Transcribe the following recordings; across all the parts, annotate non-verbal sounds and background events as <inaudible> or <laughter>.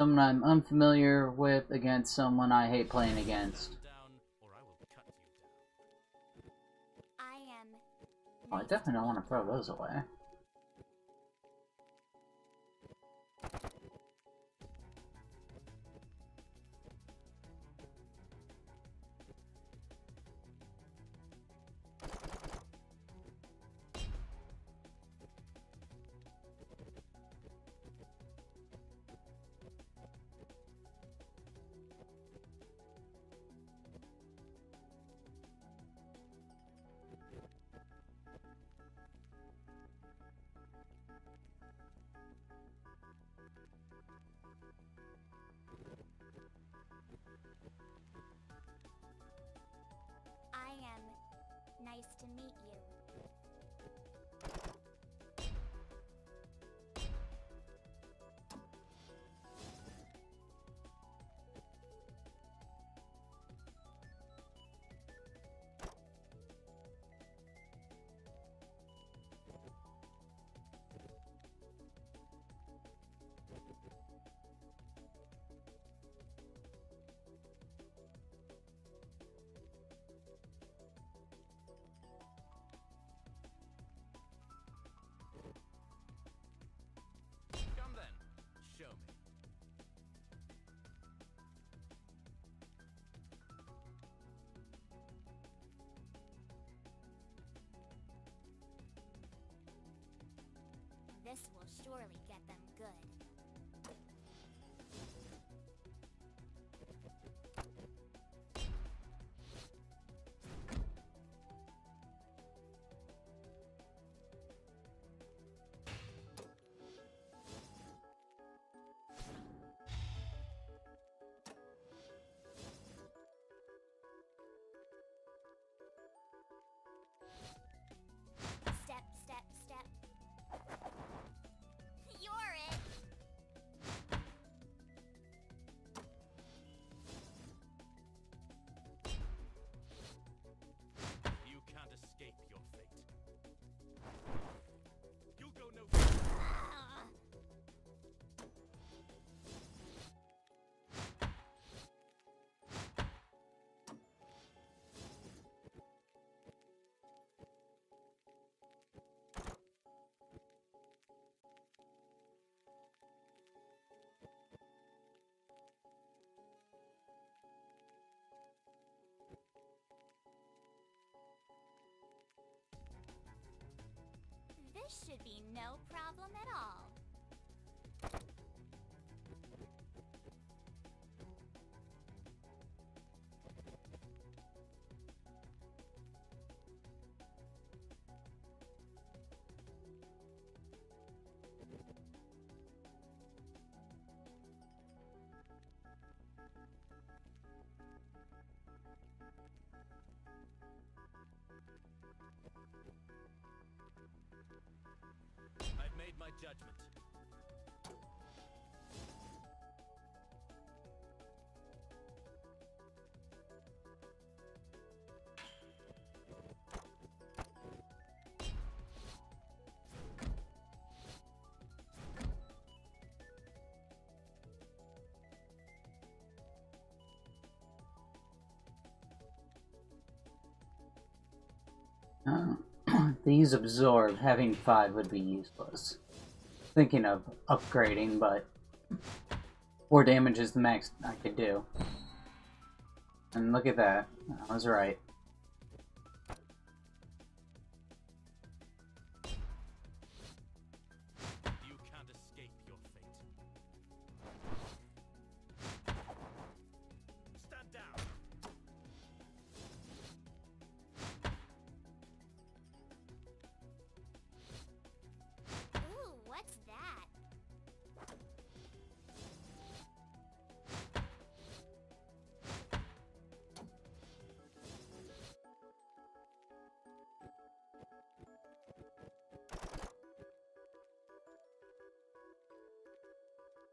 Someone I'm unfamiliar with against someone I hate playing against. I definitely don't want to throw those away. Nice to meet you. This will surely get them good. Should be no problem at all. My judgment. <clears throat> These absorb. Having five would be useless thinking of upgrading, but 4 damage is the max I could do. And look at that. I was right.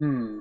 Hmm.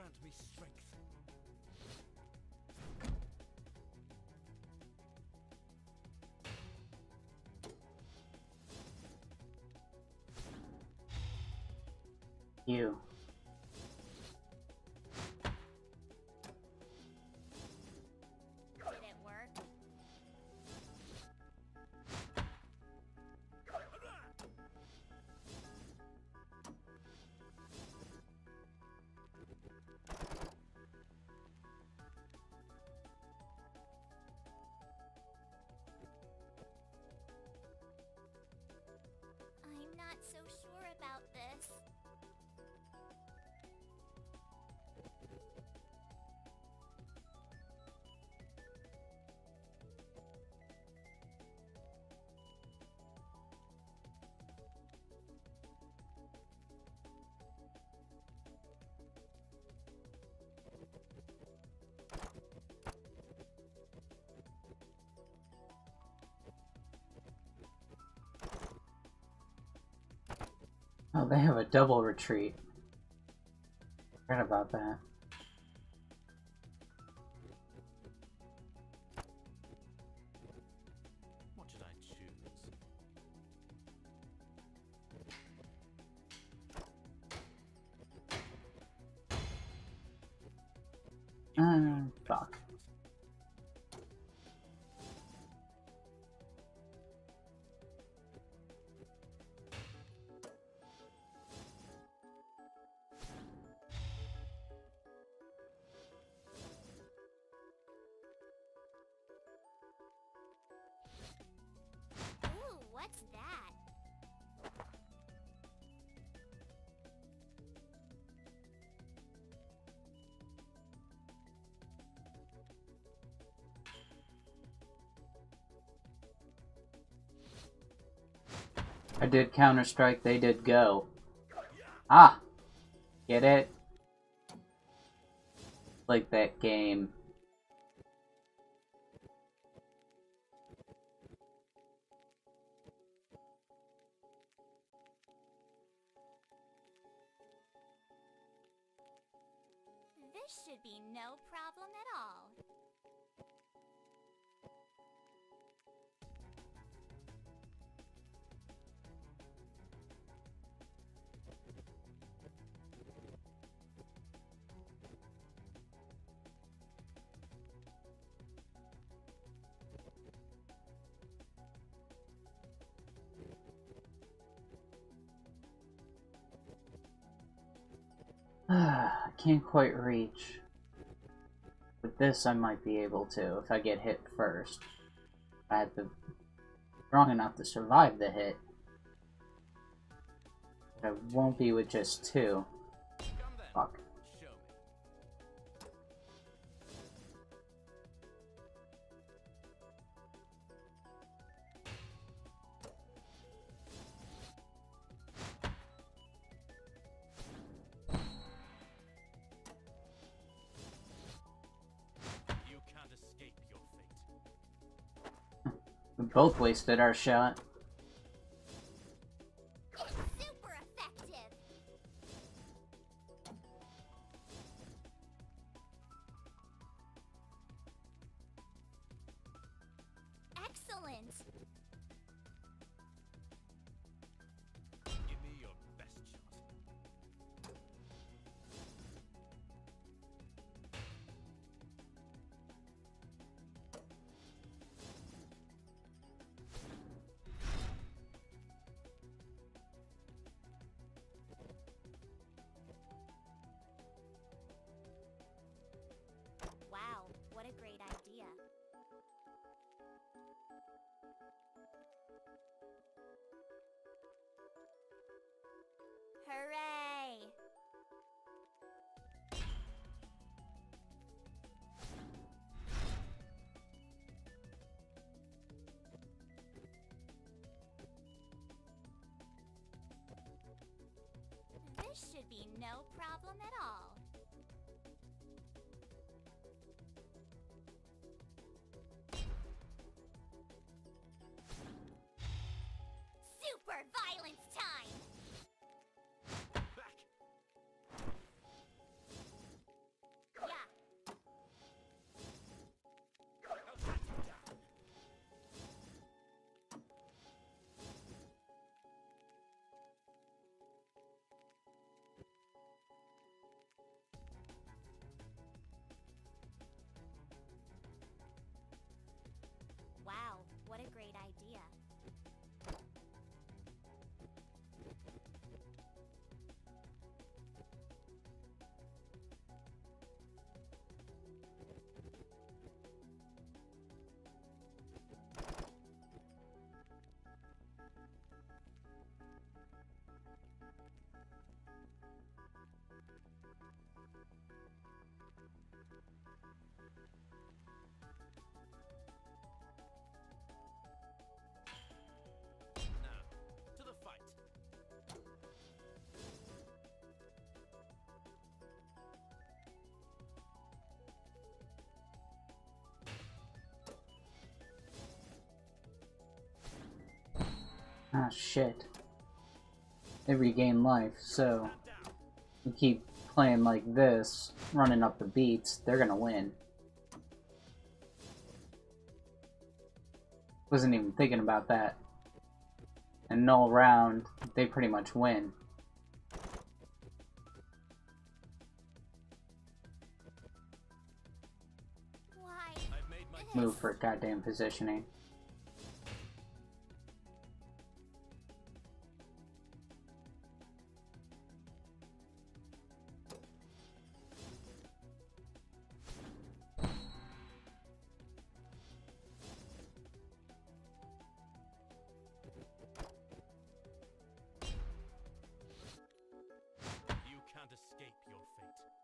Grant me strength. You. Oh, they have a double retreat. I Forgot about that. I did Counter Strike, they did Go. Ah! Get it? Like that game. Can't quite reach. With this, I might be able to if I get hit first. I have to strong enough to survive the hit. But I won't be with just two. Both wasted our shot. Should be no problem at all. Shit. They regain life, so we keep playing like this, running up the beats, they're gonna win. Wasn't even thinking about that. And null round, they pretty much win. Why? I've made my Move for goddamn positioning. Your fate.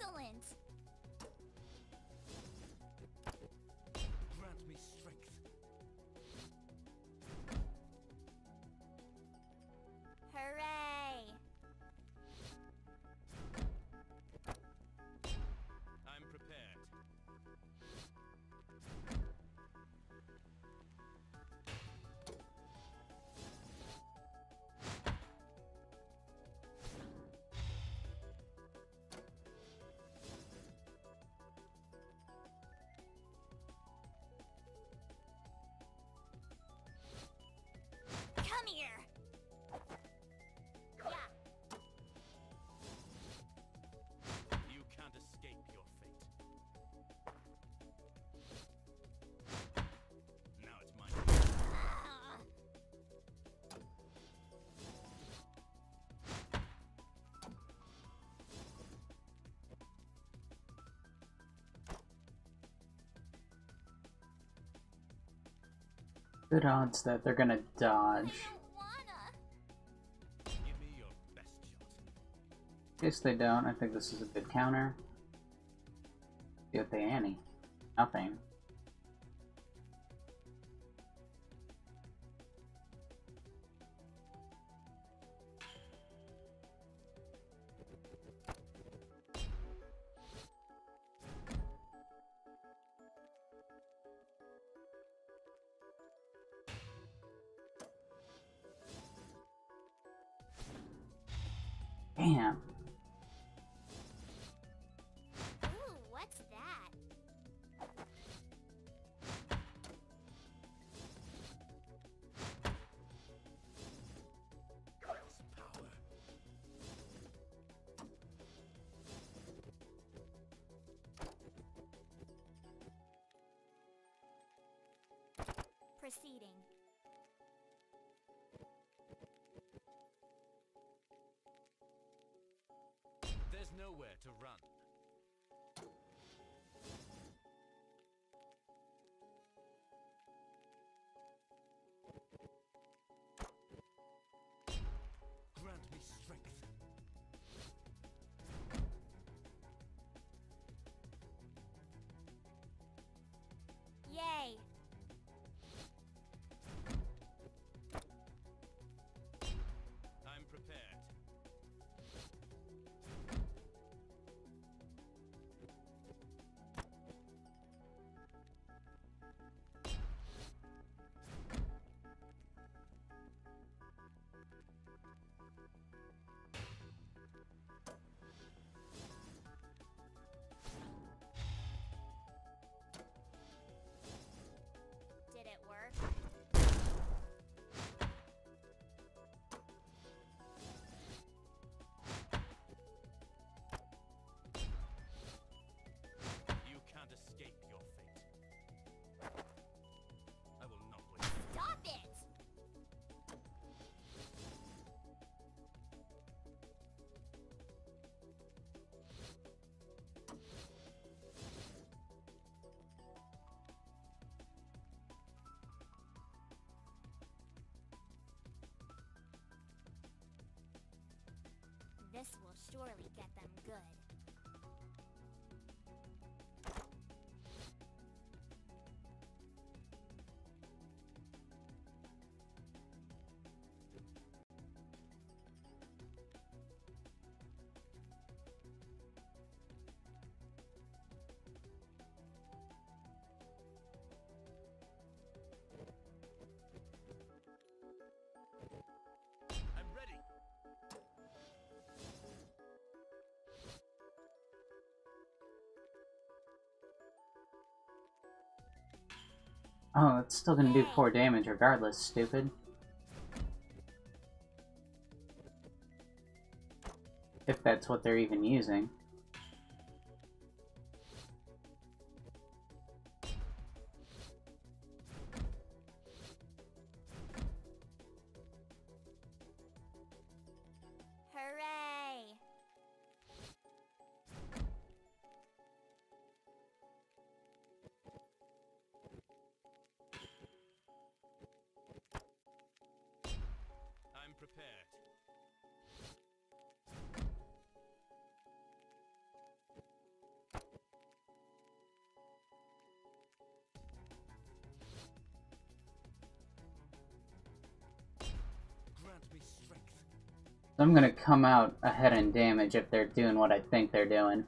Excellent. Good odds that they're gonna dodge. In case they don't, I think this is a good counter. Get the Annie. Nothing. Proceeding. This will surely get them good. Oh, it's still gonna do 4 damage regardless, stupid. If that's what they're even using. I'm gonna come out ahead in damage if they're doing what I think they're doing.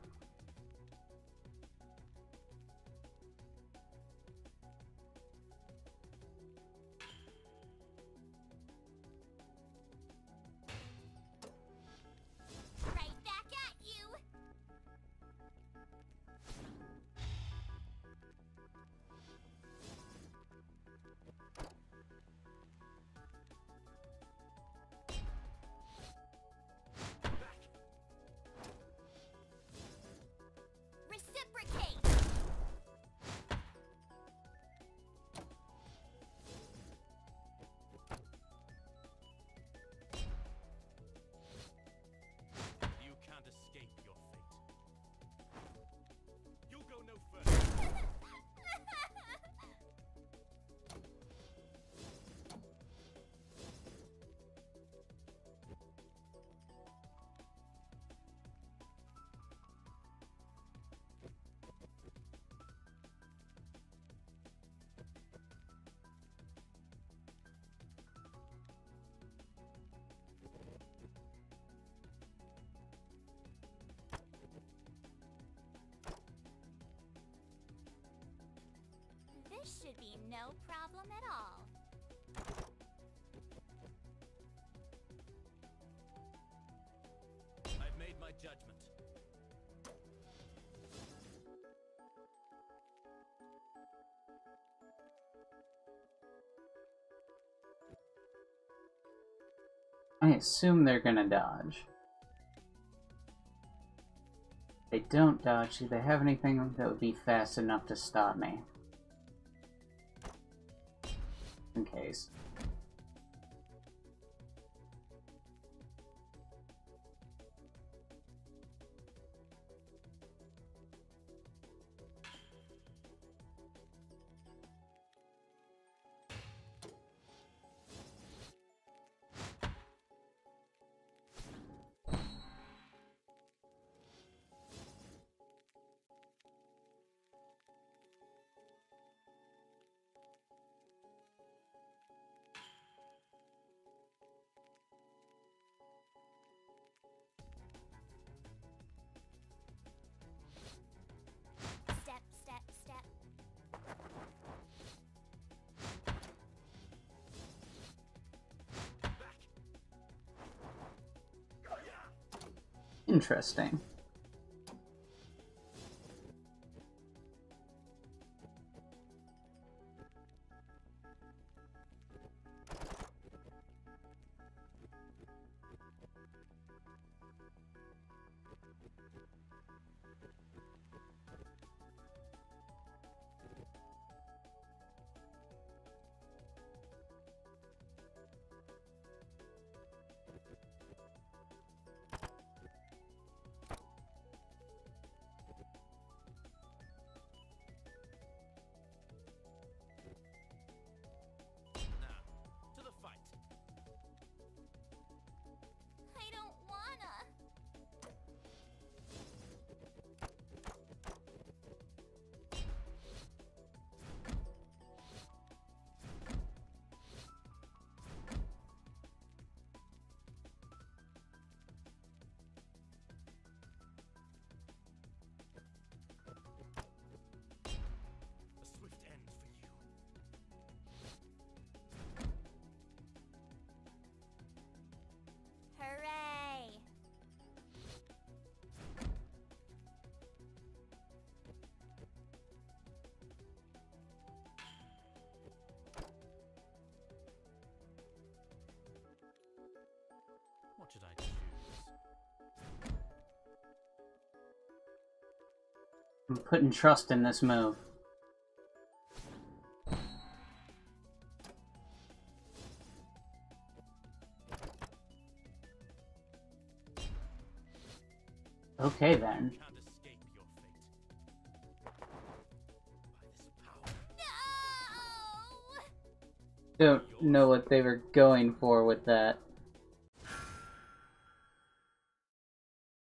This should be no problem at all. I've made my judgment. I assume they're gonna dodge. They don't dodge. Do they have anything that would be fast enough to stop me? In case. Interesting. I'm putting trust in this move. Okay then. You can't escape your fate. By this power. No! Don't know what they were going for with that.